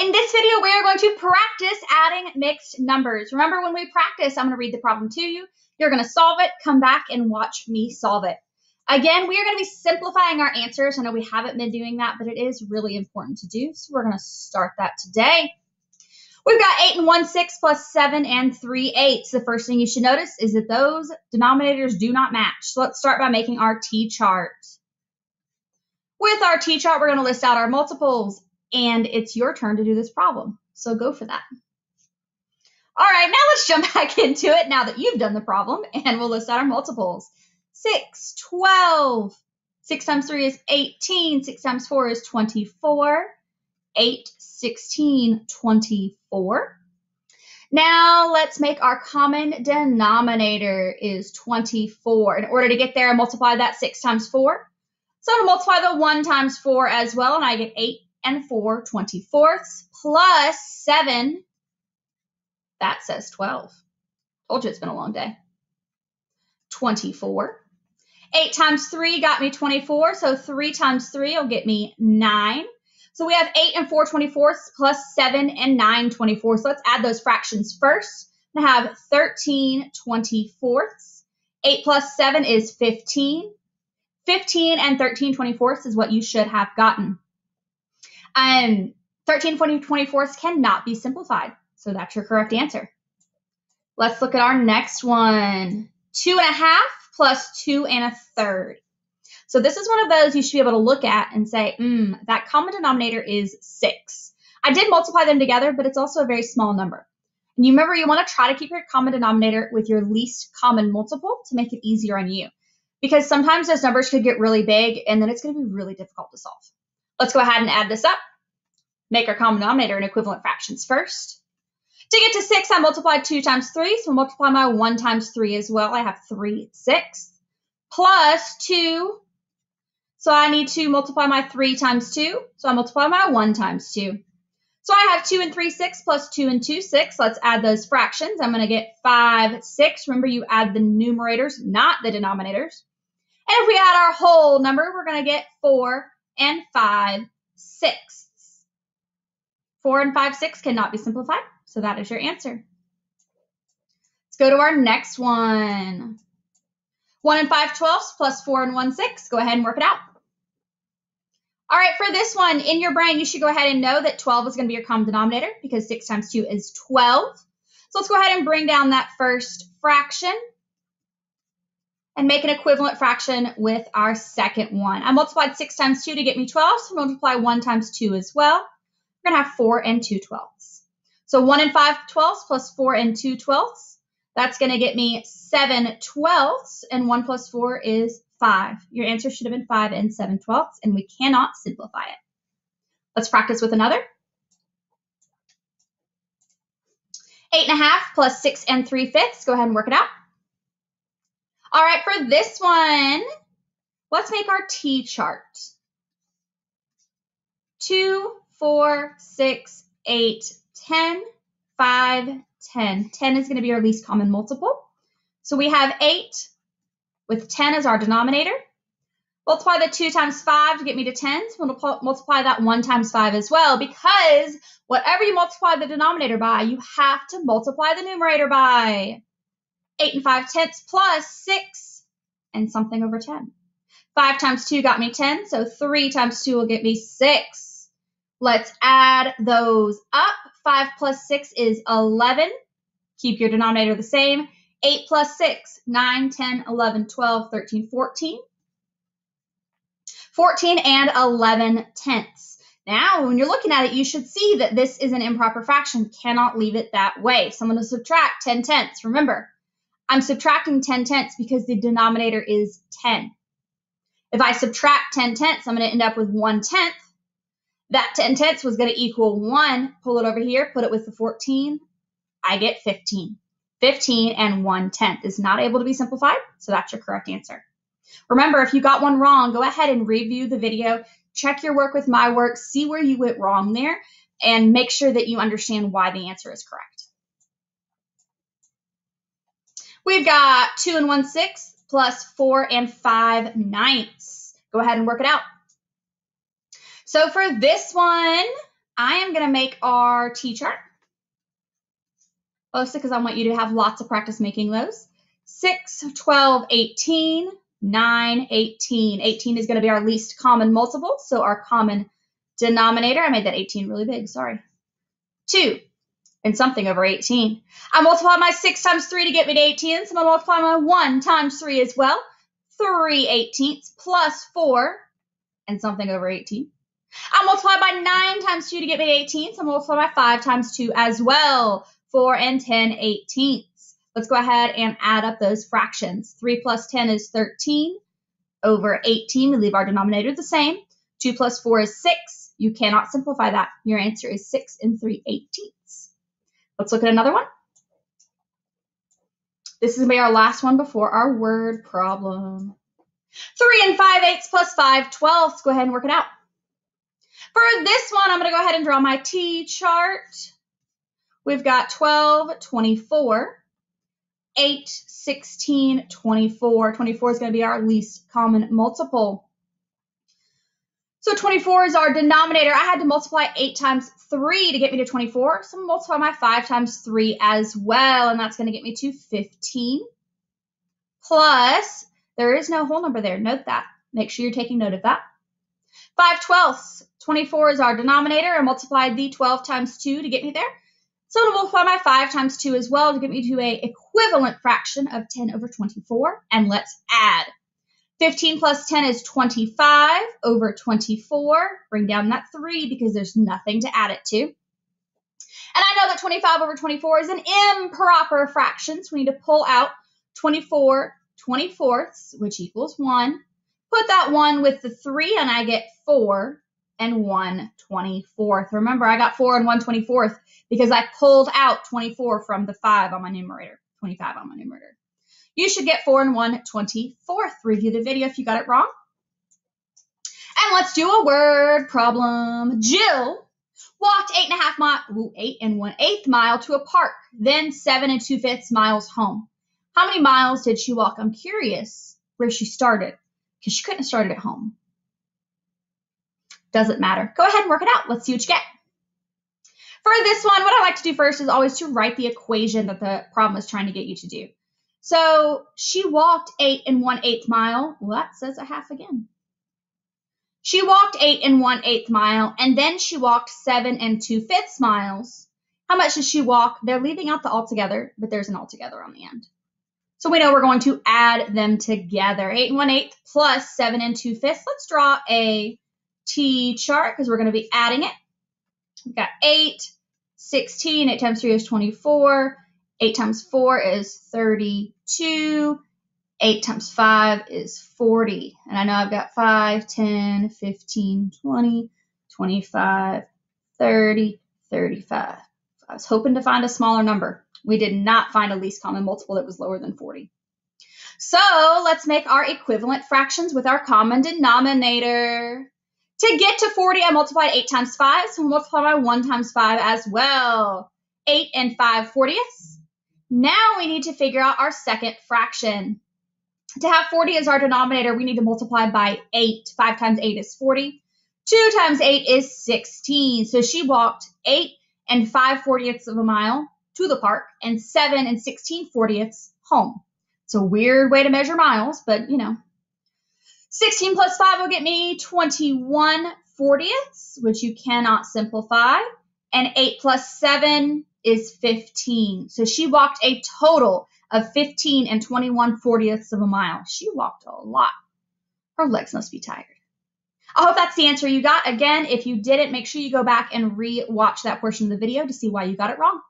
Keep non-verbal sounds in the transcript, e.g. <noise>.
in this video, we are going to practice adding mixed numbers. Remember, when we practice, I'm going to read the problem to you. You're going to solve it, come back and watch me solve it. Again, we are going to be simplifying our answers. I know we haven't been doing that, but it is really important to do. So we're going to start that today. We've got 8 and 1 6 plus 7 and 3 eighths. The first thing you should notice is that those denominators do not match. So let's start by making our T-chart. With our T-chart, we're going to list out our multiples and it's your turn to do this problem. So go for that. All right, now let's jump <laughs> back into it now that you've done the problem, and we'll list out our multiples. 6, 12. 6 times 3 is 18. 6 times 4 is 24. 8, 16, 24. Now let's make our common denominator is 24. In order to get there, I multiply that 6 times 4. So I'm going to multiply the 1 times 4 as well, and I get 8 and 4 24ths plus 7. That says 12. Told you it's been a long day. 24. 8 times 3 got me 24, so 3 times 3 will get me 9. So we have 8 and 4 24ths plus 7 and 9 24ths. So let's add those fractions first. I have 13 24ths. 8 plus 7 is 15. 15 and 13 24ths is what you should have gotten. Um, 13 20 24ths cannot be simplified. So that's your correct answer. Let's look at our next one. Two and a half plus two and a third. So this is one of those you should be able to look at and say, hmm, that common denominator is six. I did multiply them together, but it's also a very small number. And you remember you want to try to keep your common denominator with your least common multiple to make it easier on you. Because sometimes those numbers could get really big and then it's going to be really difficult to solve. Let's go ahead and add this up. Make our common denominator in equivalent fractions first. To get to 6, I multiplied 2 times 3, so multiply my 1 times 3 as well. I have 3 6 plus 2. So I need to multiply my 3 times 2. So I multiply my 1 times 2. So I have 2 and 3, 6 plus 2 and 2, 6. Let's add those fractions. I'm going to get 5, 6. Remember, you add the numerators, not the denominators. And if we add our whole number, we're going to get 4 and 5 sixths. 4 and 5 sixths cannot be simplified, so that is your answer. Let's go to our next one. 1 and 5 twelfths plus 4 and 1 sixths. Go ahead and work it out. All right, for this one, in your brain, you should go ahead and know that 12 is going to be your common denominator because 6 times 2 is 12. So let's go ahead and bring down that first fraction and make an equivalent fraction with our second one. I multiplied 6 times 2 to get me 12, so multiply 1 times 2 as well. We're going to have 4 and 2 twelfths. So 1 and 5 twelfths plus 4 and 2 twelfths. That's going to get me 7 twelfths, and 1 plus 4 is 5. Your answer should have been 5 and 7 twelfths, and we cannot simplify it. Let's practice with another. 8 and a half plus 6 and 3 fifths. Go ahead and work it out. All right, for this one, let's make our T chart. Two, four, six, eight, 10, 5, 10. 10 is going to be our least common multiple. So we have 8 with 10 as our denominator. Multiply the 2 times 5 to get me to 10. So we'll multiply that 1 times 5 as well because whatever you multiply the denominator by, you have to multiply the numerator by. 8 and 5 tenths plus 6 and something over 10. 5 times 2 got me 10, so 3 times 2 will get me 6. Let's add those up. 5 plus 6 is 11. Keep your denominator the same. 8 plus 6, 9, 10, 11, 12, 13, 14. 14 and 11 tenths. Now, when you're looking at it, you should see that this is an improper fraction. Cannot leave it that way. So I'm going to subtract 10 tenths. Remember, I'm subtracting 10 tenths because the denominator is 10. If I subtract 10 tenths, I'm going to end up with 1 tenth. That 10 tenths was going to equal 1. Pull it over here, put it with the 14. I get 15. 15 and 1 tenth is not able to be simplified, so that's your correct answer. Remember, if you got one wrong, go ahead and review the video, check your work with my work, see where you went wrong there, and make sure that you understand why the answer is correct. We've got 2 and 1 sixth plus 4 and 5 ninths. Go ahead and work it out. So for this one, I am going to make our T-chart. Mostly because I want you to have lots of practice making those. 6, 12, 18, 9, 18. 18 is going to be our least common multiple, so our common denominator. I made that 18 really big, sorry. 2 and something over 18. I multiply my 6 times 3 to get me to 18, so to multiply my 1 times 3 as well. 3 eighteenths plus 4 and something over 18. I multiply by 9 times 2 to get me to 18, so I multiply by 5 times 2 as well. 4 and 10 eighteenths. Let's go ahead and add up those fractions. 3 plus 10 is 13 over 18. We leave our denominator the same. 2 plus 4 is 6. You cannot simplify that. Your answer is 6 and 3 eighteenths. Let's look at another one. This is going to be our last one before our word problem. 3 and 5 eighths plus 5 twelfths. Go ahead and work it out. For this one, I'm going to go ahead and draw my T chart. We've got 12, 24, 8, 16, 24. 24 is going to be our least common multiple. So 24 is our denominator. I had to multiply 8 times 3 to get me to 24. So I'm going to multiply my 5 times 3 as well, and that's going to get me to 15. Plus, there is no whole number there. Note that. Make sure you're taking note of that. 5 twelfths. 24 is our denominator. I multiplied the 12 times 2 to get me there. So I'm going to multiply my 5 times 2 as well to get me to a equivalent fraction of 10 over 24. And let's add. 15 plus 10 is 25 over 24. Bring down that 3 because there's nothing to add it to. And I know that 25 over 24 is an improper fraction, so we need to pull out 24 24ths, which equals 1. Put that 1 with the 3, and I get 4 and 1 24th. Remember, I got 4 and 1 24th because I pulled out 24 from the 5 on my numerator, 25 on my numerator. You should get 4 and 1 24th. Review the video if you got it wrong. And let's do a word problem. Jill walked eight and a half mile, eight and one eighth mile to a park, then seven and two fifths miles home. How many miles did she walk? I'm curious where she started because she couldn't have started at home. Doesn't matter. Go ahead and work it out. Let's see what you get. For this one, what I like to do first is always to write the equation that the problem is trying to get you to do. So she walked eight and one eighth mile. Well, that says a half again. She walked eight and one eighth mile, and then she walked seven and two fifths miles. How much does she walk? They're leaving out the altogether, but there's an altogether on the end. So we know we're going to add them together. Eight and one eighth plus seven and two fifths. Let's draw a T chart because we're going to be adding it. We've got 8, 16, 8 times 3 is 24, 8 times 4 is 32, 8 times 5 is 40. And I know I've got 5, 10, 15, 20, 25, 30, 35. I was hoping to find a smaller number. We did not find a least common multiple that was lower than 40. So let's make our equivalent fractions with our common denominator. To get to 40, I multiplied 8 times 5, so multiply by 1 times 5 as well. 8 and 5 fortieths. Now we need to figure out our second fraction. To have 40 as our denominator, we need to multiply by 8. 5 times 8 is 40. 2 times 8 is 16. So she walked 8 and 5 fortieths of a mile to the park and 7 and 16 fortieths home. It's a weird way to measure miles, but you know, 16 plus 5 will get me 21 fortieths, which you cannot simplify. And 8 plus 7 is 15. So she walked a total of 15 and 21 fortieths of a mile. She walked a lot. Her legs must be tired. I hope that's the answer you got. Again, if you didn't, make sure you go back and re-watch that portion of the video to see why you got it wrong.